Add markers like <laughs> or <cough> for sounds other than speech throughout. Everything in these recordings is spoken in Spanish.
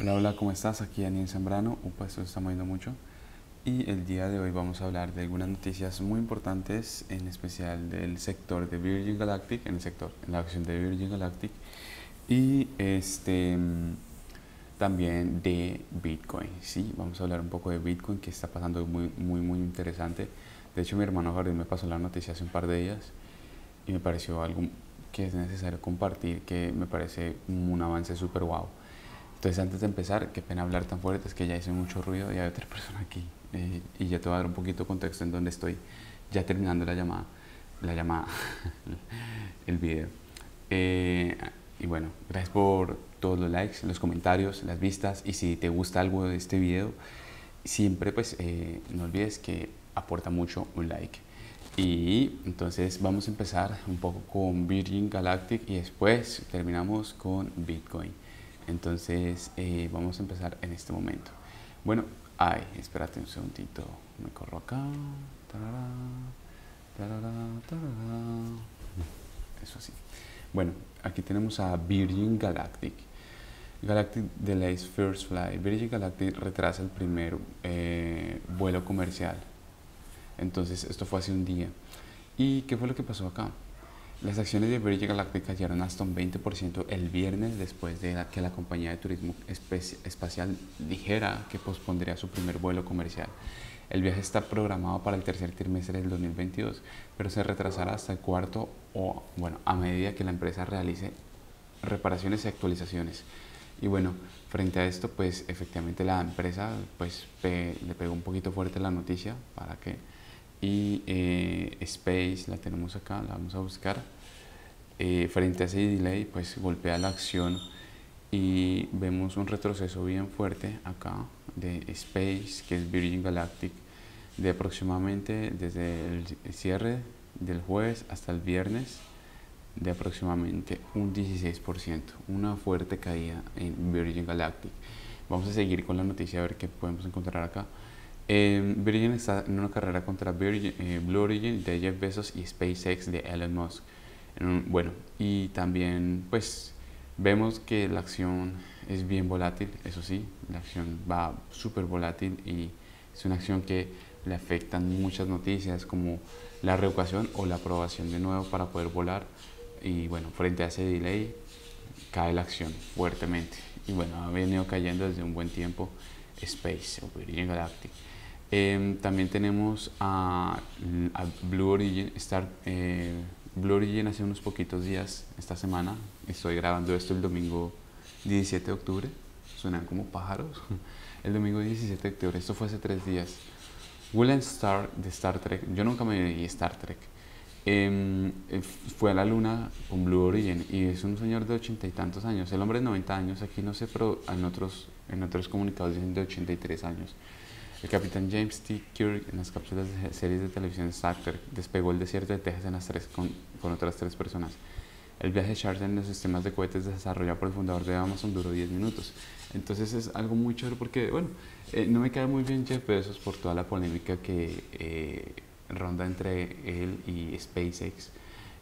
Hola, hola, ¿cómo estás? Aquí Daniel Zambrano, Upa, esto está moviendo mucho. Y el día de hoy vamos a hablar de algunas noticias muy importantes, en especial del sector de Virgin Galactic, en el sector, en la acción de Virgin Galactic, y este, también de Bitcoin. Sí, vamos a hablar un poco de Bitcoin, que está pasando muy, muy, muy interesante. De hecho, mi hermano Gabriel me pasó la noticia hace un par de días y me pareció algo que es necesario compartir, que me parece un avance súper guau. Entonces, antes de empezar, qué pena hablar tan fuerte, es que ya hice mucho ruido y hay otra persona aquí. Eh, y ya te voy a dar un poquito de contexto en donde estoy ya terminando la llamada, la llamada, <laughs> el video. Eh, y bueno, gracias por todos los likes, los comentarios, las vistas. Y si te gusta algo de este video, siempre pues eh, no olvides que aporta mucho un like. Y entonces vamos a empezar un poco con Virgin Galactic y después terminamos con Bitcoin. Entonces eh, vamos a empezar en este momento. Bueno, ay, espérate un segundito. Me corro acá. Eso sí. Bueno, aquí tenemos a Virgin Galactic. Galactic delays first flight. Virgin Galactic retrasa el primer eh, vuelo comercial. Entonces, esto fue hace un día. ¿Y qué fue lo que pasó acá? Las acciones de Virgin Galactic cayeron hasta un 20% el viernes después de que la compañía de turismo espacial dijera que pospondría su primer vuelo comercial. El viaje está programado para el tercer trimestre del 2022, pero se retrasará hasta el cuarto o, bueno, a medida que la empresa realice reparaciones y actualizaciones. Y bueno, frente a esto, pues efectivamente la empresa pues le pegó un poquito fuerte la noticia para que y eh, Space la tenemos acá, la vamos a buscar. Eh, frente a ese delay, pues golpea la acción y vemos un retroceso bien fuerte acá de Space, que es Virgin Galactic, de aproximadamente desde el cierre del jueves hasta el viernes de aproximadamente un 16%, una fuerte caída en Virgin Galactic. Vamos a seguir con la noticia a ver qué podemos encontrar acá. Virgin está en una carrera contra Virgin, eh, Blue Origin de Jeff Bezos y SpaceX de Elon Musk. bueno, y también pues vemos que la acción es bien volátil, eso sí, la acción va súper volátil y es una acción que le afectan muchas noticias como la reeducación o la aprobación de nuevo para poder volar y bueno, frente a ese delay cae la acción fuertemente y bueno, ha venido cayendo desde un buen tiempo Space o Virgin Galactic. Em, también tenemos a, Blue Origin, Star, eh, Blue Origin hace unos poquitos días, esta semana, estoy grabando esto el domingo 17 de octubre, suenan como pájaros, <laughs> el domingo 17 de octubre, esto fue hace tres días. William Star de Star Trek, yo nunca me vi Star Trek, em, eh, fue a la luna con Blue Origin y es un señor de ochenta y tantos años, el hombre de 90 años, aquí no sé, pero en otros, en otros comunicados dicen de 83 años. El capitán James T. Kirk en las cápsulas de series de televisión Star Trek despegó el desierto de Texas en las tres con, con otras tres personas. El viaje Charter en los sistemas de cohetes desarrollado por el fundador de Amazon duró 10 minutos. Entonces es algo muy chévere porque, bueno, eh, no me queda muy bien Jeff Bezos por toda la polémica que eh, ronda entre él y SpaceX.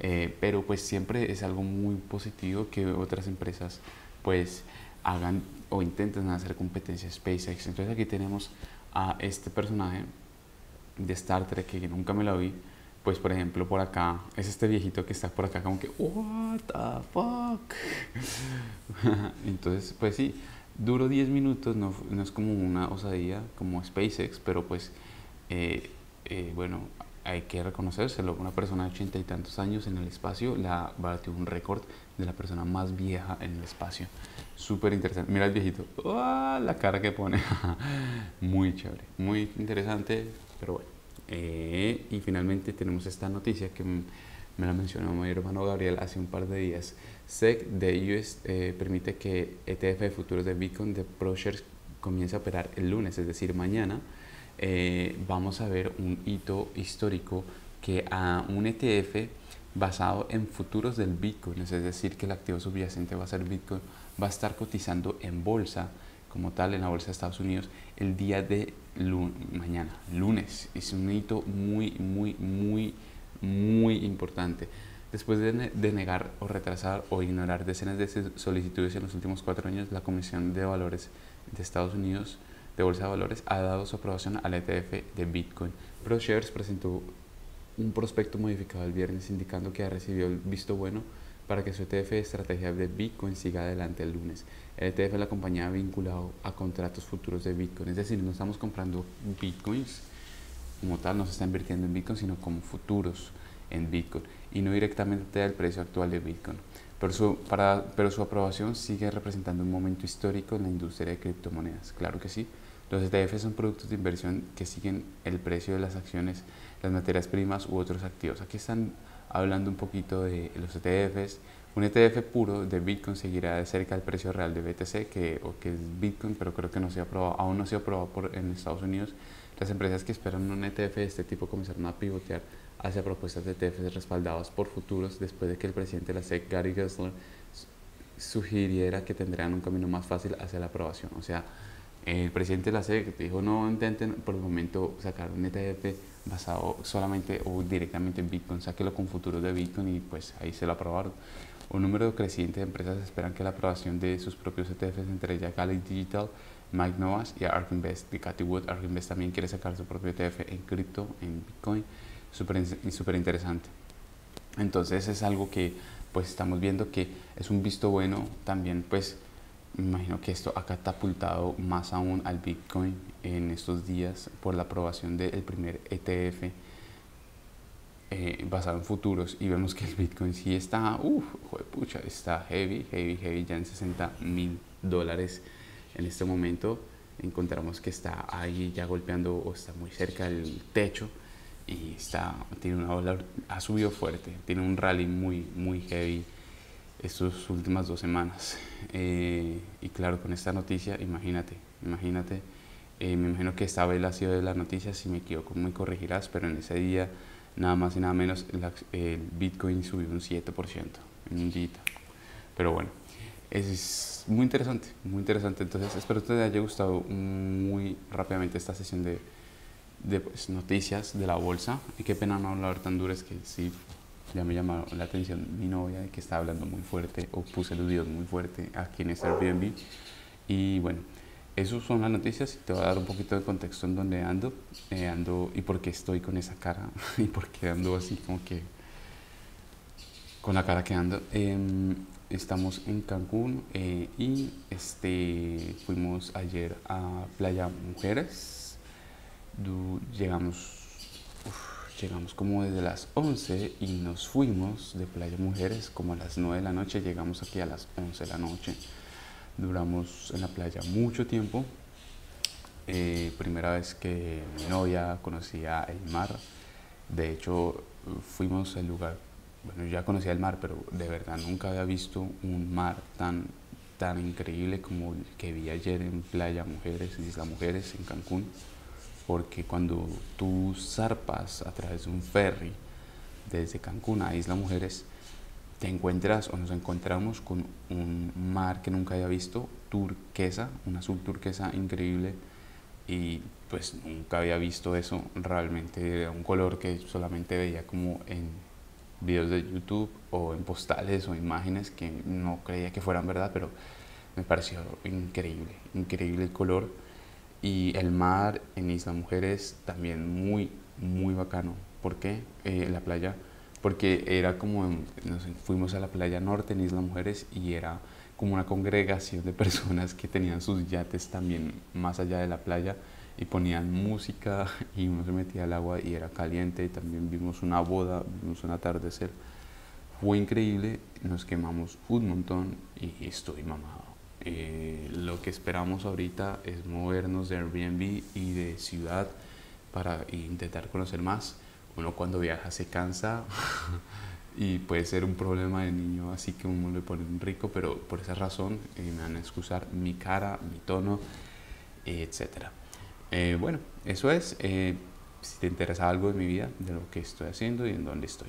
Eh, pero pues siempre es algo muy positivo que otras empresas pues hagan o intenten hacer competencia a SpaceX. Entonces aquí tenemos a este personaje de Star Trek que nunca me lo vi, pues por ejemplo por acá es este viejito que está por acá como que what the fuck <laughs> entonces pues sí duro 10 minutos no, no, es como una osadía como SpaceX pero pues eh, eh, bueno hay que reconocérselo. Una persona de ochenta y tantos años en el espacio la batió un récord de la persona más vieja en el espacio súper interesante. Mira el viejito, la cara que pone. <laughs> muy chévere, muy interesante, pero bueno. Eh, y finalmente tenemos esta noticia que me la mencionó mi hermano Gabriel hace un par de días. SEC de US eh, permite que ETF de futuros de Bitcoin de ProShares comience a operar el lunes, es decir, mañana. Eh, vamos a ver un hito histórico que a un ETF basado en futuros del Bitcoin, es decir, que el activo subyacente va a ser Bitcoin, va a estar cotizando en bolsa como tal en la bolsa de Estados Unidos el día de mañana, lunes. Es un hito muy, muy, muy, muy importante. Después de, negar o retrasar o ignorar decenas de solicitudes en los últimos cuatro años, la Comisión de Valores de Estados Unidos de Bolsa de Valores ha dado su aprobación al ETF de Bitcoin. ProShares presentó un prospecto modificado el viernes indicando que ha recibido el visto bueno para que su ETF de estrategia de Bitcoin siga adelante el lunes. El ETF es la compañía vinculado a contratos futuros de Bitcoin, es decir, no estamos comprando Bitcoins como tal, no se está invirtiendo en Bitcoin, sino como futuros en Bitcoin y no directamente al precio actual de Bitcoin. Pero su, para, pero su aprobación sigue representando un momento histórico en la industria de criptomonedas. Claro que sí. Los ETF son productos de inversión que siguen el precio de las acciones, las materias primas u otros activos. Aquí están hablando un poquito de los ETFs. Un ETF puro de Bitcoin seguirá de cerca el precio real de BTC, que, o que es Bitcoin, pero creo que no se ha aprobado, aún no se ha aprobado por, en Estados Unidos. Las empresas que esperan un ETF de este tipo comenzaron a pivotear hacia propuestas de ETFs respaldados por futuros después de que el presidente de la SEC, Gary Gensler, sugiriera que tendrían un camino más fácil hacia la aprobación. O sea, el presidente de la SEC dijo no intenten por el momento sacar un ETF basado solamente o directamente en Bitcoin, sáquelo con futuros de Bitcoin y pues ahí se lo aprobaron. Un número creciente de empresas esperan que la aprobación de sus propios ETFs, entre ellas Galley Digital, Mike Novas y ARK Invest. De Cathy Wood, ARK Invest también quiere sacar su propio ETF en cripto, en Bitcoin súper interesante. Entonces es algo que pues estamos viendo que es un visto bueno también pues imagino que esto ha catapultado más aún al Bitcoin en estos días por la aprobación del primer ETF eh, basado en futuros y vemos que el Bitcoin sí está, uff, pucha, está heavy, heavy, heavy, ya en 60 mil dólares en este momento. Encontramos que está ahí ya golpeando o está muy cerca del techo y está, tiene una ola, ha subido fuerte, tiene un rally muy, muy heavy estas últimas dos semanas. Eh, y claro, con esta noticia, imagínate, imagínate, eh, me imagino que esta vez ha sido de las noticias, si me equivoco me corregirás, pero en ese día nada más y nada menos el Bitcoin subió un 7% en un día. Pero bueno, es muy interesante, muy interesante. Entonces espero que te haya gustado muy rápidamente esta sesión de de pues, noticias de la bolsa. Y qué pena no hablar tan duro, es que sí, ya me llamó la atención mi novia de que está hablando muy fuerte o puse los videos muy fuerte aquí en este Airbnb. Y bueno, esas son las noticias y te voy a dar un poquito de contexto en donde ando, eh, ando y por qué estoy con esa cara <laughs> y por qué ando así como que con la cara que ando. Em, estamos en Cancún eh, y este, fuimos ayer a Playa Mujeres llegamos, llegamos como desde las 11 y nos fuimos de Playa Mujeres como a las 9 de la noche, llegamos aquí a las 11 de la noche. Duramos en la playa mucho tiempo. Eh, primera vez que mi novia conocía el mar. De hecho, fuimos al lugar, bueno, ya conocía el mar, pero de verdad nunca había visto un mar tan, tan increíble como el que vi ayer en Playa Mujeres, en Isla Mujeres, en Cancún porque cuando tú zarpas a través de un ferry desde Cancún a Isla Mujeres, te encuentras o nos encontramos con un mar que nunca había visto, turquesa, un azul turquesa increíble y pues nunca había visto eso. Realmente, era un color que solamente veía como en videos de YouTube o en postales o imágenes que no creía que fueran verdad, pero me pareció increíble, increíble el color y el mar en Isla Mujeres también muy, muy bacano. ¿Por qué? Eh, la playa, porque era como, nos fuimos a la playa norte en Isla Mujeres y era como una congregación de <laughs> personas que tenían sus yates también más allá de la playa y ponían música <laughs> y uno se metía al agua y era caliente y también vimos una boda, vimos un atardecer. Fue increíble, nos quemamos un montón y estoy mamado. Eh, lo que esperamos ahorita es movernos de Airbnb y de ciudad para intentar conocer más. Uno cuando viaja se cansa <laughs> y puede ser un problema de niño, así que uno le pone un rico, pero por esa razón eh, me van a excusar mi cara, mi tono, etc. Eh, bueno, eso es. si te interesa algo de mi vida, de lo que estoy haciendo y en dónde estoy.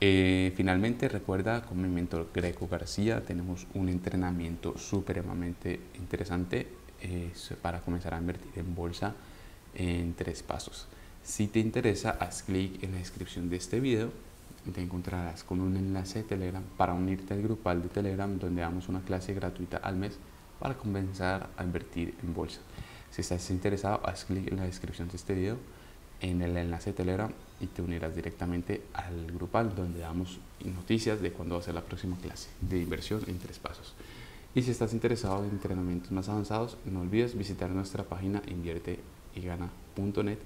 Eh, finalmente, recuerda con mi mentor Greco García tenemos un entrenamiento supremamente interesante eh, para comenzar a invertir en bolsa en tres pasos. Si te interesa, haz clic en la descripción de este video te encontrarás con un enlace de Telegram para unirte al grupal de Telegram donde damos una clase gratuita al mes para comenzar a invertir en bolsa. Si estás interesado, haz clic en la descripción de este video en el enlace de Telegram y te unirás directamente al grupal donde damos noticias de cuándo va a ser la próxima clase de inversión en tres pasos. Y si estás interesado en entrenamientos más avanzados, no olvides visitar nuestra página invierteygana.net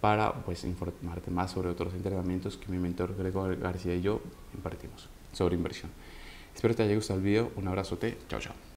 para pues, informarte más sobre otros entrenamientos que mi mentor Gregor García y yo impartimos sobre inversión. Espero te haya gustado el video. Un abrazote. Chao, chao.